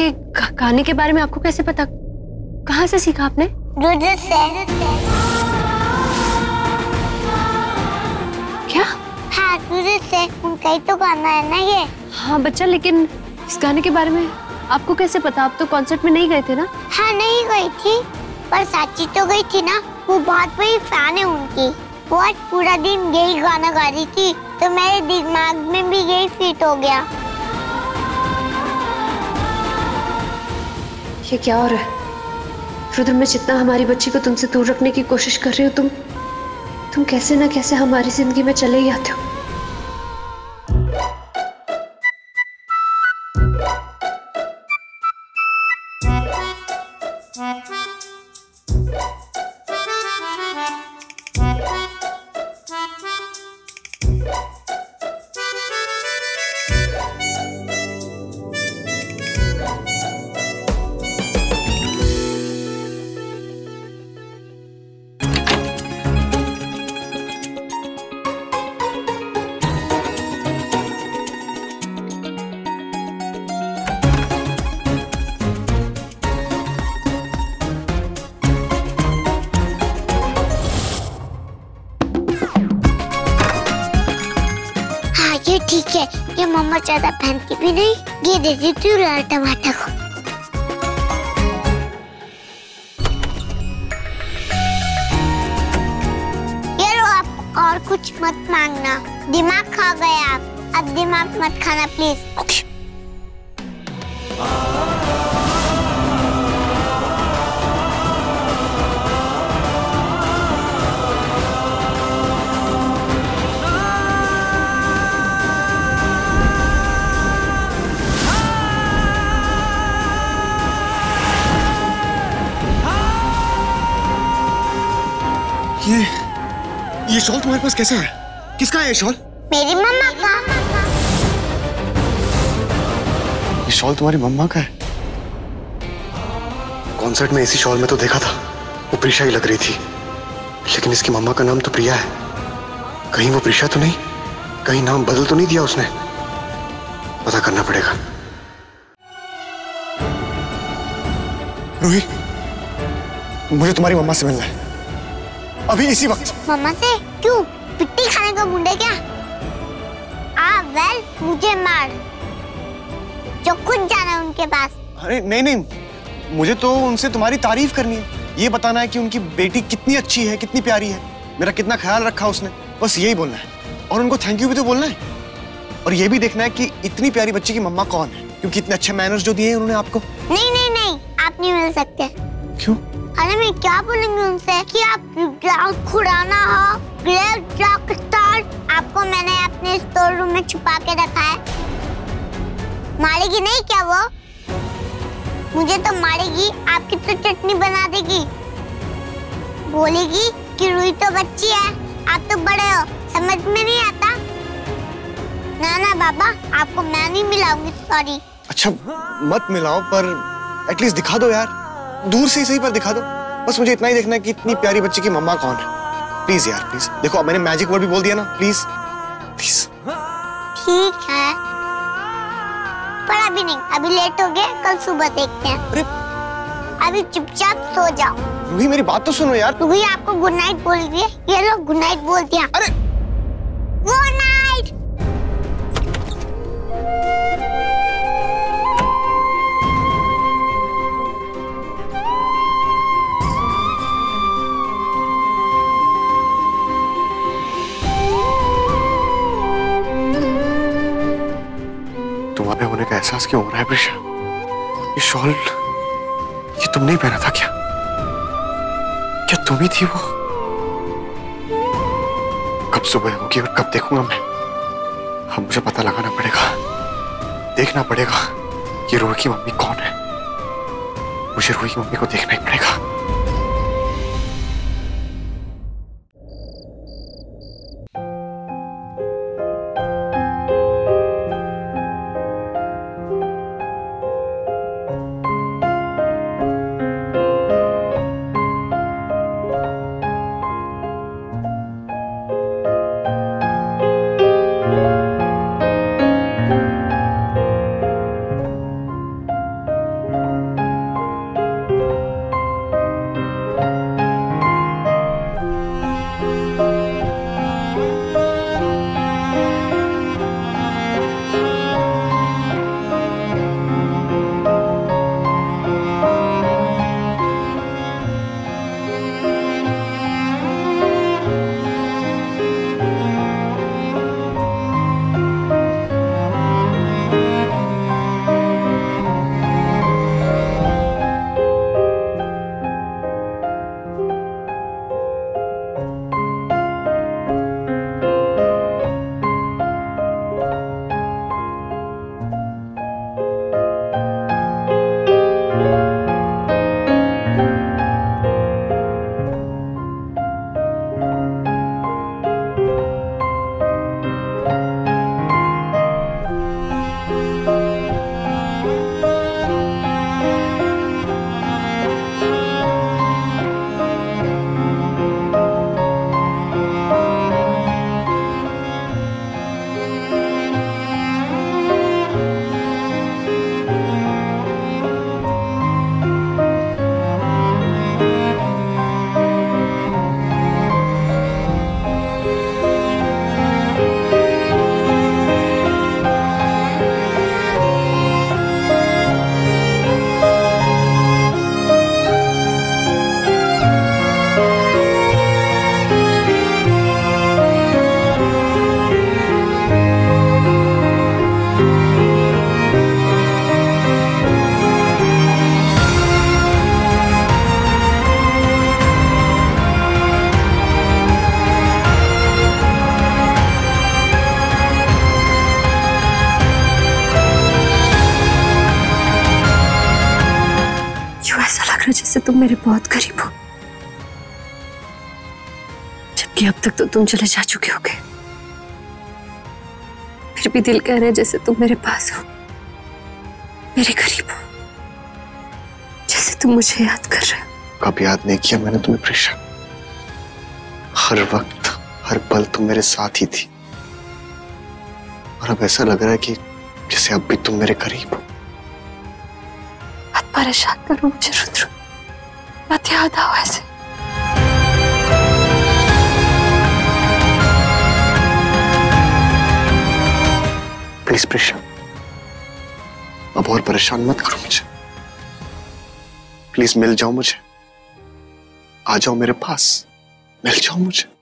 ये गाने के बारे में आपको कैसे पता? कहाँ से सीखा आपने? क्या? हाँ से उनका ही तो गाना है ना ये। हाँ बच्चा लेकिन इस गाने के बारे में आपको कैसे पता? आप तो कॉन्सर्ट में नहीं गए थे ना? हाँ नहीं गई थी पर साची तो गई थी ना। वो बहुत बड़ी फ़ैन है उनकी। वो आज पूरा दिन यही गाना गा रही थी तो मेरे दिमाग में भी यही फिट हो गया। ये क्या हो रहा है। रुद्र, में जितना हमारी बच्ची को तुमसे दूर रखने की कोशिश कर रहे हो, तुम तुम कैसे ना कैसे हमारी ज़िंदगी में चले ही आते हो। ये ठीक है, ये मम्मा ज़्यादा पहनती भी नहीं। ये दे देती हूँ लाल टमाटर को। ये लो आप और कुछ मत मांगना। दिमाग खा गए आप। अब दिमाग मत खाना प्लीज़ ये ये शॉल तुम्हारे पास कैसे है? किसका है शॉल? मेरी मम्मा का। ये शॉल तुम्हारी मम्मा का है? कॉन्सर्ट में इसी शॉल में तो देखा था। वो प्रीशा ही लग रही थी। लेकिन इसकी मम्मा का नाम तो प्रिया है। कहीं वो प्रीशा तो नहीं? कहीं नाम बदल तो नहीं दिया उसने? पता करना पड़ेगा। रूही मुझे तुम्हारी मम्मा से मिलना है। अभी इसी वक्त। मम्मा से? क्यों? पिट्टी खाने को मुंडे क्या? आ वेल मुझे मार। जो खुद जाना है उनके पास। अरे नहीं नहीं। मुझे तो उनसे तुम्हारी तारीफ़ करनी है। ये बताना है कि उनकी बेटी कितनी अच्छी है कितनी प्यारी है। मेरा कितना ख्याल रखा उसने। बस यही बोलना है। और उनको थैंक यू भी तो बोलना है। और ये भी देखना है कि इतनी प्यारी बच्ची की मम्मा कौन है। क्योंकि इतने अच्छे मैनर्स जो दिए उन्होंने आपको। नहीं नहीं नहीं। आप नहीं मिल सकते। क्यों? अरे मैं क्या बोलूँगी उनसे कि आप खुराना हो आपको मैंने अपने स्टोर रूम में छुपा के रखा है। मारेगी नहीं क्या वो? मुझे तो मारेगी, आपकी तो चटनी बना देगी। बोलेगी कि रुई तो बच्ची है, आप तो बड़े हो, समझ में नहीं आता? ना ना बाबा, आपको मैं नहीं मिलाऊँगी सॉरी अच्छा मत मिलाओ, पर एटलीस्ट दिखा दो यार। दूर से ही सही पर दिखा दो। बस मुझे इतना ही देखना है कि इतनी प्यारी बच्ची की मम्मा कौन है। प्लीज़ यार प्लीज़ देखो अब मैंने मैजिक वर्ड भी बोल दिया ना प्लीज़ प्लीज़ ठीक है। पर अभी नहीं अभी लेट हो गए कल सुबह देखते हैं। अरे अभी चुपचाप सो जाओ। रूही मेरी बात तो सुनो यार। रूही आपको गुड नाइट बोल दिए ये लो गुड नाइट बोल दिया। अरे तुम्हारे होने का एहसास क्यों हो रहा है प्रिशा ये शॉल ये तुमने ही पहना था क्या? क्या तुम ही थी वो? कब सुबह होगी और कब देखूँगा मैं? अब मुझे पता लगाना पड़ेगा। देखना पड़ेगा कि रोही की मम्मी कौन है। मुझे रोही की मम्मी को देखना ही पड़ेगा। जैसे तुम मेरे बहुत करीब हो। जबकि अब तक तो तुम चले जा चुके होगे। फिर भी दिल कह रहा है जैसे तुम मेरे पास हो। मेरे करीब हो। जैसे तुम मुझे याद कर रहे हो। कब याद नहीं किया मैंने तुम्हें प्रेशा। हर वक्त हर पल तुम मेरे साथ ही थी। और अब ऐसा लग रहा है कि जैसे अब भी तुम मेरे करीब हो। परेशान करो मुझे रुद्र। मत याद आओ ऐसे प्लीज़ प्रेशा अब और परेशान मत करो मुझे। प्लीज़ मिल जाओ मुझे। आ जाओ मेरे पास। मिल जाओ मुझे।